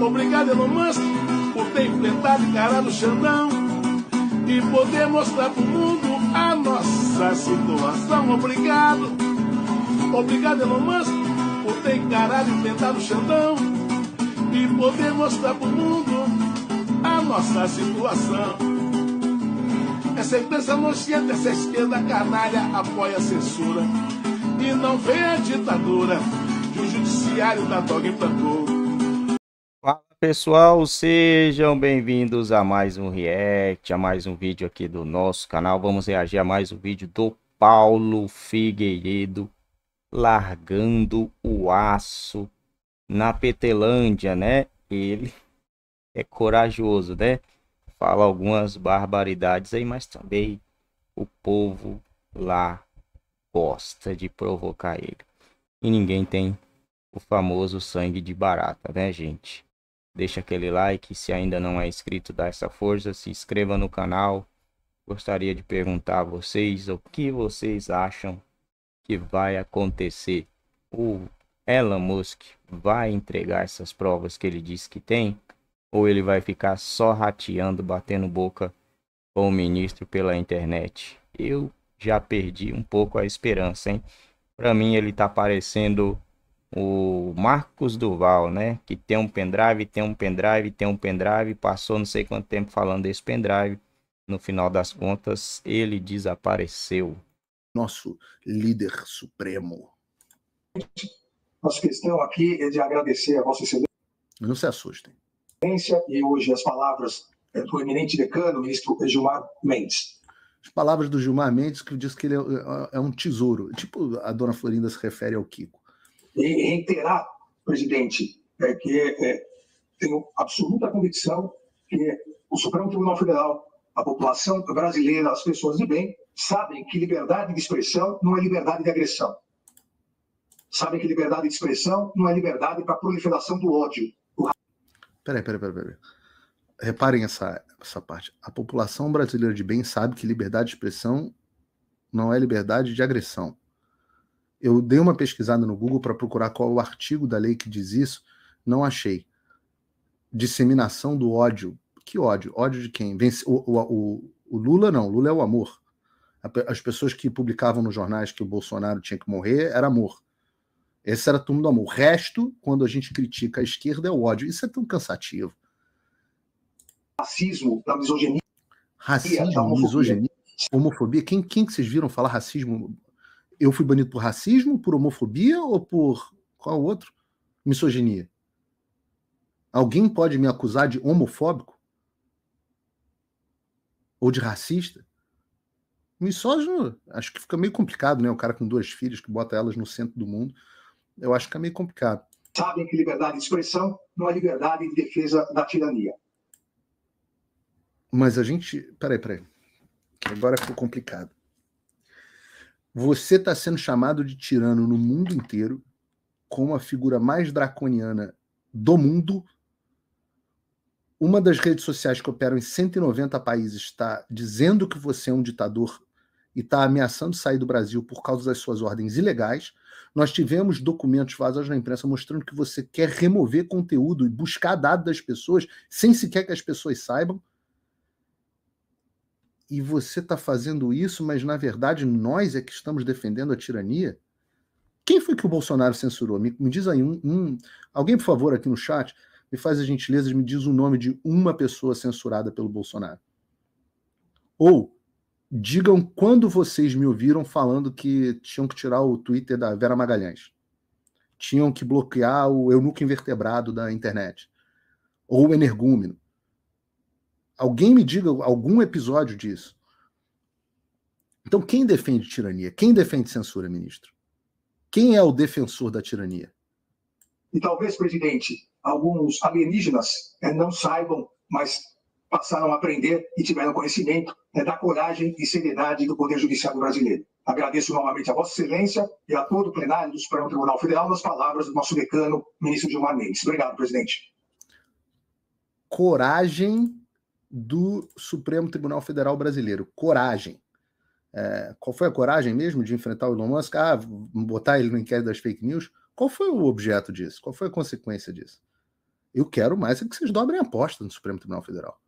Obrigado, Elon Musk, por ter enfrentado e encarado o Xandão e poder mostrar pro mundo a nossa situação. Obrigado. Obrigado, Elon Musk, por ter encarado e enfrentado o Xandão e poder mostrar pro mundo a nossa situação. Essa imprensa nojenta, essa esquerda canalha apoia a censura e não vê a ditadura que o judiciário da toga implantou. Pessoal, sejam bem-vindos a mais um react, a mais um vídeo aqui do nosso canal. Vamos reagir a mais um vídeo do Paulo Figueiredo largando o aço na Petelândia, né? Ele é corajoso, né? Fala algumas barbaridades aí, mas também o povo lá gosta de provocar ele. E ninguém tem o famoso sangue de barata, né, gente? Deixa aquele like, se ainda não é inscrito, dá essa força, se inscreva no canal. Gostaria de perguntar a vocês o que vocês acham que vai acontecer. O Elon Musk vai entregar essas provas que ele disse que tem? Ou ele vai ficar só rateando, batendo boca com o ministro pela internet? Eu já perdi um pouco a esperança, hein? Para mim ele tá parecendo o Marcos Duval, né? Que tem um pendrive, tem um pendrive, tem um pendrive, passou não sei quanto tempo falando desse pendrive. No final das contas, ele desapareceu nosso líder supremo. Nossa questão aqui é de agradecer a Vossa Excelência. Não se assustem. E hoje as palavras do eminente decano, ministro Gilmar Mendes. As palavras do Gilmar Mendes, que diz que ele é, é, é um tesouro, tipo a dona Florinda se refere ao Kiko. E reiterar, presidente, é, que é, tenho absoluta convicção que o Supremo Tribunal Federal, a população brasileira, as pessoas de bem, sabem que liberdade de expressão não é liberdade de agressão. Sabem que liberdade de expressão não é liberdade para a proliferação do ódio. Peraí, peraí, peraí, peraí. Reparem essa, essa parte. A população brasileira de bem sabe que liberdade de expressão não é liberdade de agressão. Eu dei uma pesquisada no Google para procurar qual o artigo da lei que diz isso, não achei. Disseminação do ódio. Que ódio? Ódio de quem? Vence, o, o, o, Lula não, Lula é o amor as pessoas que publicavam nos jornais que o Bolsonaro tinha que morrer era amor. Esse era turno do amor. O resto, quando a gente critica a esquerda, é o ódio. Isso é tão cansativo. Racismo, da misoginia. Racismo, homofobia. misoginia, homofobia. Quem, quem que vocês viram falar racismo? Eu fui banido por racismo, por homofobia ou por qual outro? Misoginia. Alguém pode me acusar de homofóbico? Ou de racista? Misógino, acho que fica meio complicado, né? O cara com duas filhas que bota elas no centro do mundo. Eu acho que é meio complicado. Sabem que liberdade de expressão não é liberdade de defesa da tirania. Mas a gente. Peraí, peraí. Agora ficou complicado. Você está sendo chamado de tirano no mundo inteiro, como a figura mais draconiana do mundo. Uma das redes sociais que operam em 190 países está dizendo que você é um ditador e está ameaçando sair do Brasil por causa das suas ordens ilegais. Nós tivemos documentos vazados na imprensa mostrando que você quer remover conteúdo e buscar dados das pessoas sem sequer que as pessoas saibam. E você está fazendo isso, mas na verdade nós é que estamos defendendo a tirania? Quem foi que o Bolsonaro censurou? Me, me diz aí um, um, Alguém, por favor, aqui no chat, me faz a gentileza de me diz o nome de uma pessoa censurada pelo Bolsonaro. Ou digam quando vocês me ouviram falando que tinham que tirar o Twitter da Vera Magalhães. Tinham que bloquear o eunuco invertebrado da internet. Ou o energúmeno. Alguém me diga algum episódio disso. Então, quem defende tirania? Quem defende censura, ministro? Quem é o defensor da tirania? E talvez, presidente, alguns alienígenas eh, não saibam, mas passaram a aprender e tiveram conhecimento né, da coragem e seriedade do Poder Judiciário brasileiro. Agradeço novamente a Vossa Excelência e a todo o plenário do Supremo Tribunal Federal nas palavras do nosso decano, ministro Gilmar Mendes. Obrigado, presidente. Coragem do Supremo Tribunal Federal Brasileiro. Coragem. É, qual foi a coragem mesmo de enfrentar o Elon Musk? Ah, botar ele no inquérito das fake news? Qual foi o objeto disso? Qual foi a consequência disso? Eu quero mais é que vocês dobrem a aposta no Supremo Tribunal Federal.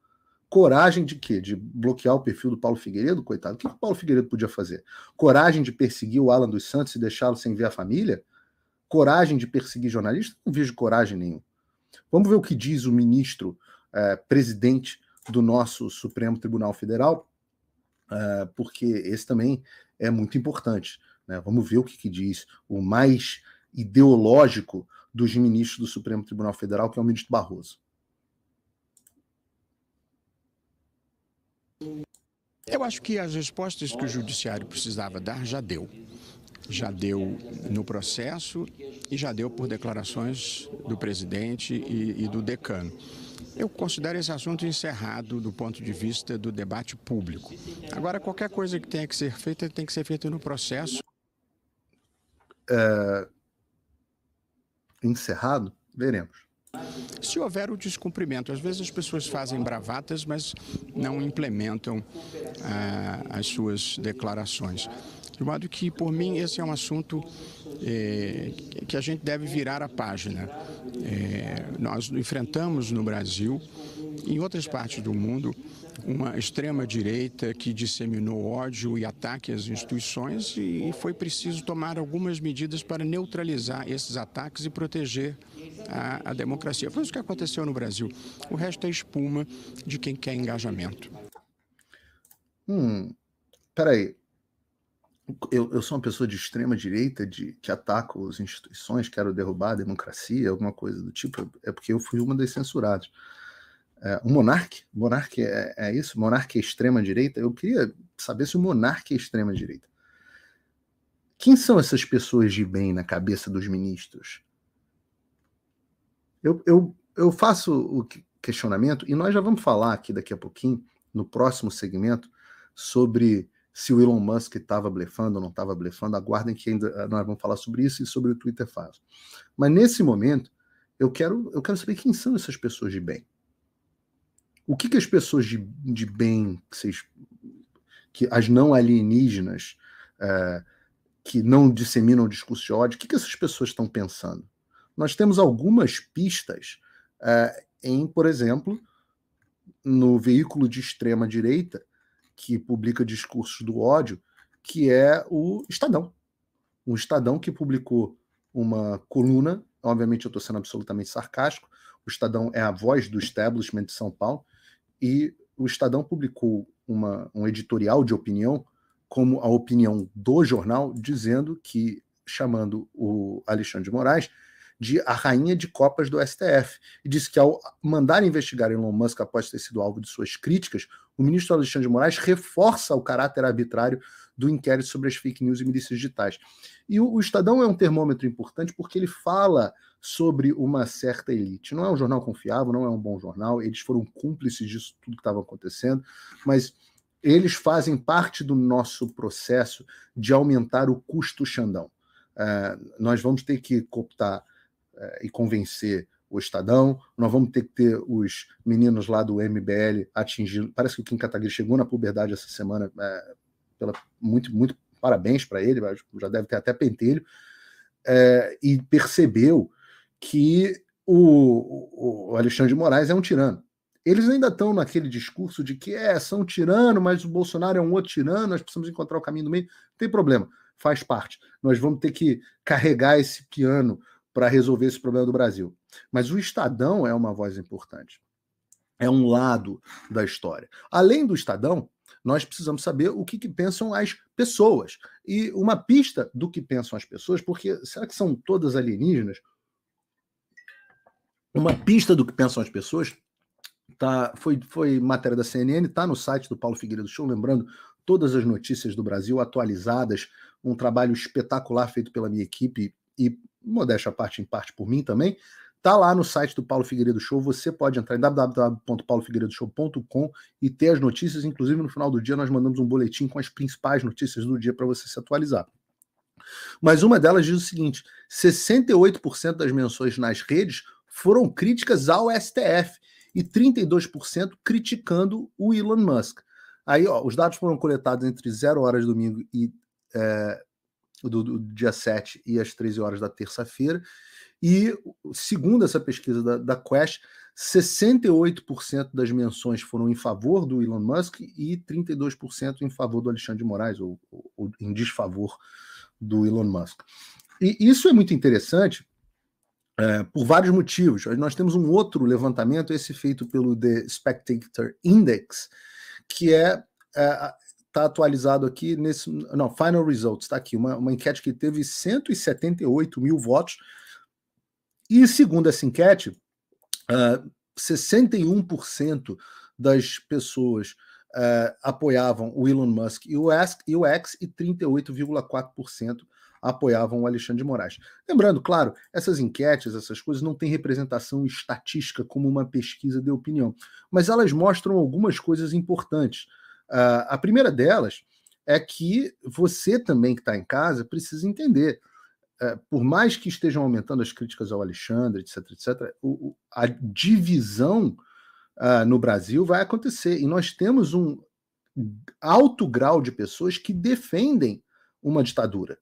Coragem de quê? De bloquear o perfil do Paulo Figueiredo, coitado? O que o Paulo Figueiredo podia fazer? Coragem de perseguir o Alan dos Santos e deixá-lo sem ver a família? Coragem de perseguir jornalistas? Não vejo coragem nenhuma. Vamos ver o que diz o ministro eh, presidente do nosso Supremo Tribunal Federal, eh, porque esse também é muito importante. Né? Vamos ver o que, que diz o mais ideológico dos ministros do Supremo Tribunal Federal, que é o ministro Barroso. Eu acho que as respostas que o judiciário precisava dar já deu. Já deu no processo e já deu por declarações do presidente e, e do decano. Eu considero esse assunto encerrado do ponto de vista do debate público. Agora, qualquer coisa que tenha que ser feita tem que ser feita no processo. É... Encerrado? Veremos. Se houver o descumprimento, às vezes as pessoas fazem bravatas, mas não implementam ah, as suas declarações. De modo que, por mim, esse é um assunto é, que a gente deve virar a página. É, nós enfrentamos no Brasil, em outras partes do mundo, uma extrema-direita que disseminou ódio e ataque às instituições e foi preciso tomar algumas medidas para neutralizar esses ataques e proteger a, a democracia. Foi isso que aconteceu no Brasil. O resto é espuma de quem quer engajamento. Hum, peraí. Eu, eu sou uma pessoa de extrema direita de, que ataca as instituições, quero derrubar a democracia, alguma coisa do tipo. É porque eu fui uma das censuradas. É, o monarque, monarque é, é isso? Monarque é extrema direita? Eu queria saber se o monarque é extrema direita. Quem são essas pessoas de bem na cabeça dos ministros? Eu, eu, eu faço o questionamento, e nós já vamos falar aqui daqui a pouquinho, no próximo segmento, sobre se o Elon Musk estava blefando ou não estava blefando. Aguardem que ainda eh, nós vamos falar sobre isso e sobre o Twitter faz. Mas nesse momento, eu quero, eu quero saber quem são essas pessoas de bem. O que, que as pessoas de, de bem, que, vocês, que as não alienígenas, é, que não disseminam o discurso de ódio, o que, que essas pessoas estão pensando? nós temos algumas pistas é, em, por exemplo, no veículo de extrema direita que publica discursos do ódio, que é o Estadão. Um Estadão que publicou uma coluna, obviamente eu estou sendo absolutamente sarcástico, o Estadão é a voz do establishment de São Paulo, e o Estadão publicou uma, um editorial de opinião, como a opinião do jornal, dizendo que, chamando o Alexandre de Moraes de a rainha de copas do STF. E disse que ao mandar investigar Elon Musk após ter sido alvo de suas críticas, o ministro Alexandre de Moraes reforça o caráter arbitrário do inquérito sobre as fake news e milícias digitais. E o, o Estadão é um termômetro importante porque ele fala sobre uma certa elite. Não é um jornal confiável, não é um bom jornal, eles foram cúmplices disso tudo que estava acontecendo, mas eles fazem parte do nosso processo de aumentar o custo Xandão. Uh, nós vamos ter que cooptar e convencer o Estadão. Nós vamos ter que ter os meninos lá do MBL atingindo. Parece que o Kim Kataguiri chegou na puberdade essa semana. É, pela, muito, muito parabéns para ele, já deve ter até pentelho. É, e percebeu que o, o, Alexandre de Moraes é um tirano. Eles ainda estão naquele discurso de que é, são tirano, mas o Bolsonaro é um outro tirano, nós precisamos encontrar o caminho do meio. Não tem problema, faz parte. Nós vamos ter que carregar esse piano para resolver esse problema do Brasil. Mas o Estadão é uma voz importante. É um lado da história. Além do Estadão, nós precisamos saber o que, que, pensam as pessoas. E uma pista do que pensam as pessoas, porque será que são todas alienígenas? Uma pista do que pensam as pessoas tá, foi, foi matéria da CNN, está no site do Paulo Figueiredo Show, lembrando todas as notícias do Brasil atualizadas, um trabalho espetacular feito pela minha equipe e modéstia à parte, em parte por mim também, tá lá no site do Paulo Figueiredo Show. Você pode entrar em www.paulofigueiredoshow.com e ter as notícias. Inclusive, no final do dia, nós mandamos um boletim com as principais notícias do dia para você se atualizar. Mas uma delas diz o seguinte: 68% das menções nas redes foram críticas ao STF e 32% criticando o Elon Musk. Aí, ó, os dados foram coletados entre 0 horas domingo e é, do, do dia 7 e às 13 horas da terça-feira. E, segundo essa pesquisa da, da Quest, 68% das menções foram em favor do Elon Musk e 32% em favor do Alexandre de Moraes, ou, ou, em desfavor do Elon Musk. E isso é muito interessante é, por vários motivos. Nós temos um outro levantamento, esse feito pelo The Spectator Index, que é, é está atualizado aqui nesse. Não, Final Results, está aqui, uma, uma enquete que teve 178 mil votos. E segundo essa enquete, uh, ah, 61% das pessoas uh, apoiavam o Elon Musk e o X, e, o X, e 38,4% apoiavam o Alexandre de Moraes. Lembrando, claro, essas enquetes, essas coisas não têm representação estatística como uma pesquisa de opinião, mas elas mostram algumas coisas importantes. Uh, a primeira delas é que você também que está em casa precisa entender. Uh, por mais que estejam aumentando as críticas ao Alexandre, etc., etc., o, a divisão uh, no Brasil vai acontecer. E nós temos um alto grau de pessoas que defendem uma ditadura.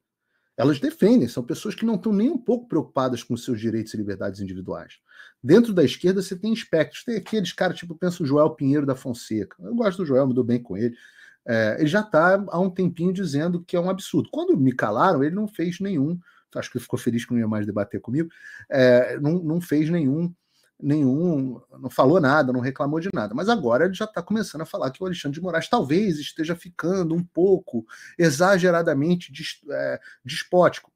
Elas defendem, são pessoas que não estão nem um pouco preocupadas com seus direitos e liberdades individuais. Dentro da esquerda você tem espectros, tem aqueles caras, tipo, penso o Joel Pinheiro da Fonseca. Eu gosto do Joel, me dou bem com ele. É, ele já está há um tempinho dizendo que é um absurdo. Quando me calaram, ele não fez nenhum, acho que ele ficou feliz que não ia mais debater comigo, é, não, não fez nenhum nenhum, não falou nada, não reclamou de nada. Mas agora ele já está começando a falar que o Alexandre de Moraes talvez esteja ficando um pouco exageradamente é, despótico.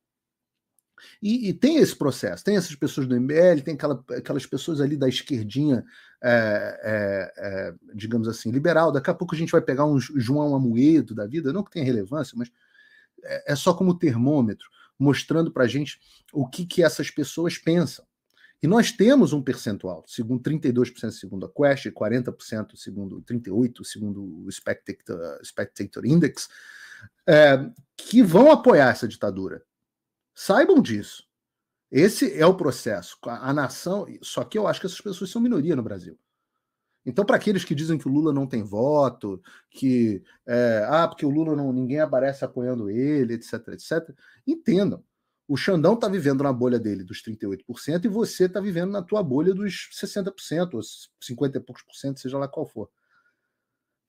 E, e, tem esse processo, tem essas pessoas do MBL, tem aquela, aquelas pessoas ali da esquerdinha, é, é, é, digamos assim, liberal. Daqui a pouco a gente vai pegar um João Amoedo da vida, não que tenha relevância, mas é, é só como termômetro, mostrando para gente o que, que essas pessoas pensam. E nós temos um percentual, segundo 32% segundo a Quest, 40% segundo 38% segundo o Spectator, Spectator Index, é, que vão apoiar essa ditadura. Saibam disso. Esse é o processo. A, nação. Só que eu acho que essas pessoas são minoria no Brasil. Então, para aqueles que dizem que o Lula não tem voto, que é, ah, porque o Lula não, ninguém aparece apoiando ele, etc, etc, entendam. O Xandão está vivendo na bolha dele dos 38% e você está vivendo na tua bolha dos 60%, ou 50 e poucos por cento, seja lá qual for.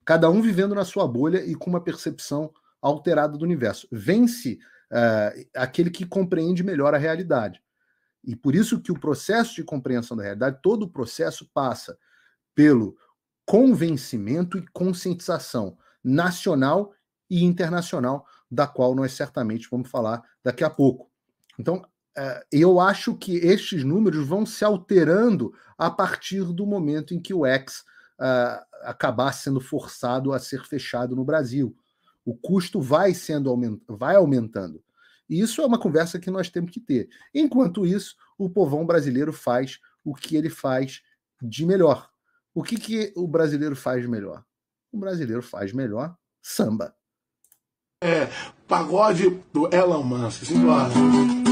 Cada um vivendo na sua bolha e com uma percepção alterada do universo. Vence uh, aquele que compreende melhor a realidade. E por isso que o processo de compreensão da realidade, todo o processo passa pelo convencimento e conscientização nacional e internacional, da qual nós certamente vamos falar daqui a pouco. Então, é, eu acho que estes números vão se alterando a partir do momento em que o X uh, acabar sendo forçado a ser fechado no Brasil. O custo vai sendo vai aumentando. E isso é uma conversa que nós temos que ter. Enquanto isso, o povão brasileiro faz o que ele faz de melhor. O que, que o brasileiro faz melhor? O brasileiro faz melhor samba. É, pagode do Elon Musk, simbora.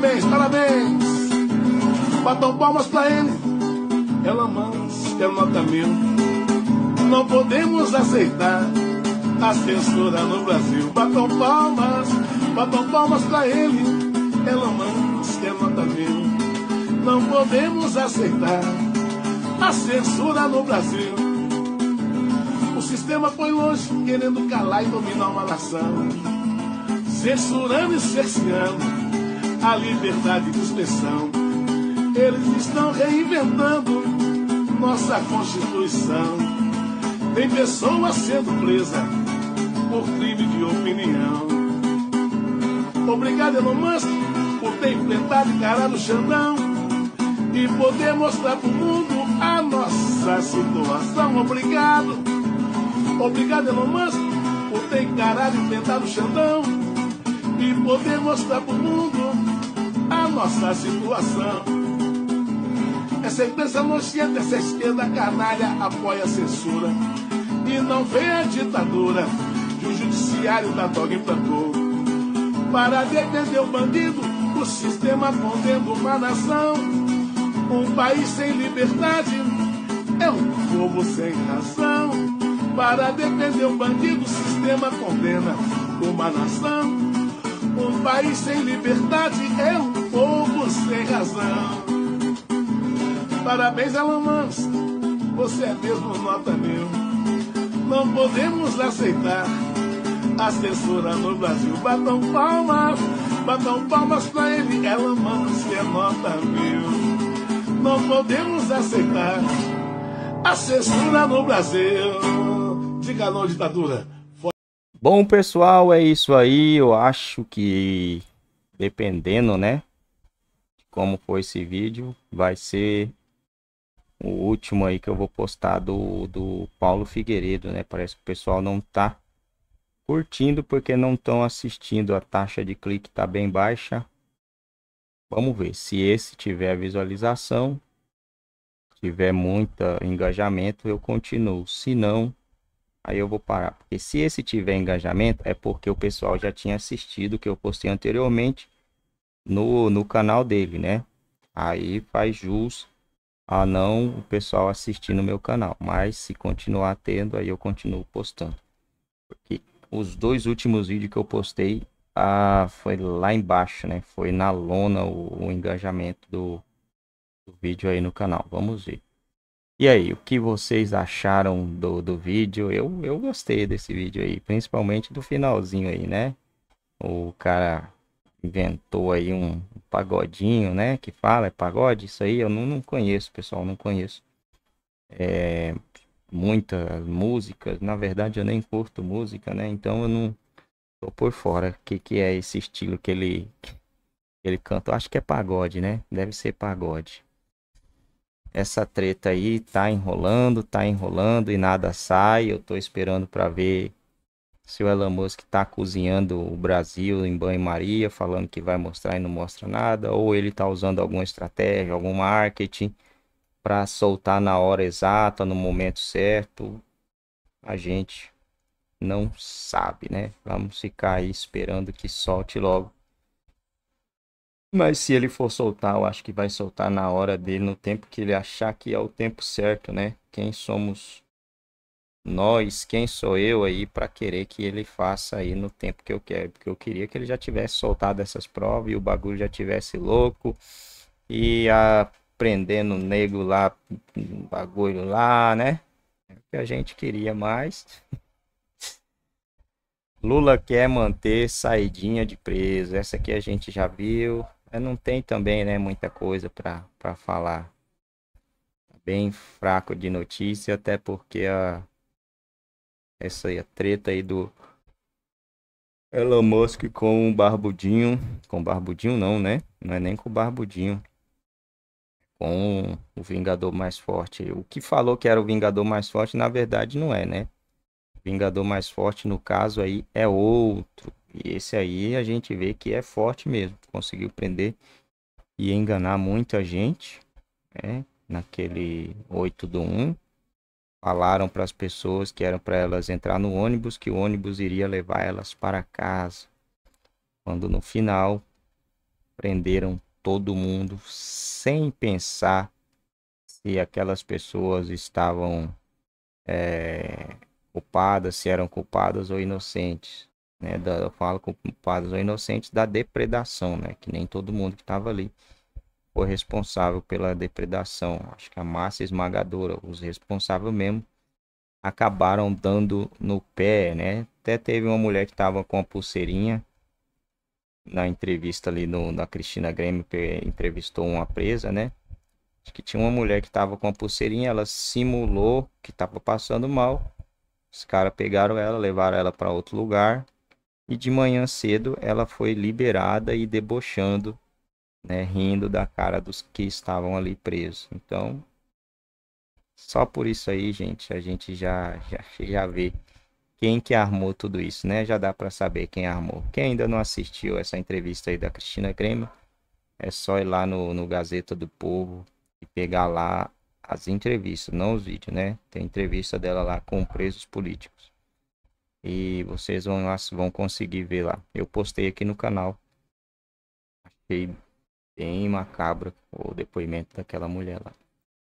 Parabéns, parabéns. Batam palmas pra ele. Elon Musk é nota mil. Não podemos aceitar a censura no Brasil. Batam palmas, batam palmas pra ele. Elon Musk é nota mil. Não podemos aceitar a censura no Brasil sistema foi longe, querendo calar e dominar uma nação, censurando e cerceando a liberdade de expressão. Eles estão reinventando nossa Constituição. Tem pessoas sendo presas por crime de opinião. Obrigado, Elon Musk, por ter enfrentado e carado o Xandão e poder mostrar pro mundo a nossa situação. Obrigado Obrigado, Elon Musk, por ter encarado e enfrentado o Xandão e poder mostrar pro mundo a nossa situação. Essa imprensa nojenta, essa esquerda canalha apoia a censura e não vê a ditadura que o judiciário da toga implantou. Para defender o bandido, o sistema condena uma nação. Um país sem liberdade é um povo sem razão. Para defender o bandido, o sistema condena uma nação. Um país sem liberdade é um povo sem razão. Parabéns, Alamãs, você é mesmo nota mil. Não podemos aceitar a censura no Brasil. Batam palmas, batam palmas pra ele, Alamãs, que é nota mil. Não podemos aceitar a censura no Brasil. Diga não, ditadura. Bom, pessoal, é isso aí. Eu acho que dependendo, né, de como for esse vídeo, vai ser o último aí que eu vou postar do, do Paulo Figueiredo, né? Parece que o pessoal não tá curtindo porque não estão assistindo. A taxa de clique tá bem baixa. Vamos ver se esse tiver visualização, tiver muito engajamento, eu continuo. Se não, aí eu vou parar. Porque se esse tiver engajamento, é porque o pessoal já tinha assistido o que eu postei anteriormente no, no canal dele, né? Aí faz jus a não o pessoal assistir no meu canal. Mas se continuar tendo, aí eu continuo postando. Porque os dois últimos vídeos que eu postei ah, foi lá embaixo, né? Foi na lona o, o engajamento do, do vídeo aí no canal. Vamos ver. E aí, o que vocês acharam do, do vídeo? Eu, eu gostei desse vídeo aí, principalmente do finalzinho aí, né? O cara inventou aí um pagodinho, né? Que fala, é pagode? Isso aí eu não, não conheço, pessoal, não conheço. É, muitas músicas, na verdade eu nem curto música, né? Então eu não tô por fora. O que, que é esse estilo que ele, que ele canta? Eu acho que é pagode, né? Deve ser pagode essa treta aí tá enrolando, tá enrolando e nada sai. Eu tô esperando para ver se o Elon Musk tá cozinhando o Brasil em banho-maria, falando que vai mostrar e não mostra nada, ou ele tá usando alguma estratégia, algum marketing para soltar na hora exata, no momento certo. A gente não sabe, né? Vamos ficar aí esperando que solte logo mas se ele for soltar, eu acho que vai soltar na hora dele, no tempo que ele achar que é o tempo certo, né? Quem somos nós, quem sou eu aí para querer que ele faça aí no tempo que eu quero, porque eu queria que ele já tivesse soltado essas provas e o bagulho já tivesse louco e aprendendo o nego lá, bagulho lá, né? É o que a gente queria mais. Lula quer manter saidinha de preso. Essa aqui a gente já viu. Não tem também, né, muita coisa para falar. Bem fraco de notícia, até porque a essa aí, a treta aí do Elon Musk com o Barbudinho, com o Barbudinho não, né? Não é nem com o Barbudinho. Com o Vingador mais forte. O que falou que era o Vingador mais forte, na verdade não é, né? Vingador mais forte no caso aí é outro. E esse aí a gente vê que é forte mesmo. Conseguiu prender e enganar muita gente. Né? Naquele 8 do 1. Falaram para as pessoas que eram para elas entrar no ônibus, que o ônibus iria levar elas para casa. Quando no final prenderam todo mundo sem pensar se aquelas pessoas estavam é, culpadas, se eram culpadas ou inocentes né, da, eu falo culpados ou inocentes da depredação, né, que nem todo mundo que estava ali foi responsável pela depredação. Acho que a massa esmagadora, os responsáveis mesmo, acabaram dando no pé, né? Até teve uma mulher que estava com a pulseirinha na entrevista ali no, na Cristina Grêmio, entrevistou uma presa, né? Acho que tinha uma mulher que estava com a pulseirinha, ela simulou que estava passando mal. Os caras pegaram ela, levaram ela para outro lugar, e de manhã cedo ela foi liberada e debochando, né, rindo da cara dos que estavam ali presos. Então, só por isso aí, gente, a gente já já, já vê quem que armou tudo isso, né? Já dá para saber quem armou. Quem ainda não assistiu essa entrevista aí da Cristina Grêmio, é só ir lá no, no Gazeta do Povo e pegar lá as entrevistas, não os vídeos, né? Tem entrevista dela lá com presos políticos. E vocês vão, vão conseguir ver lá. Eu postei aqui no canal. Achei bem macabro o depoimento daquela mulher lá.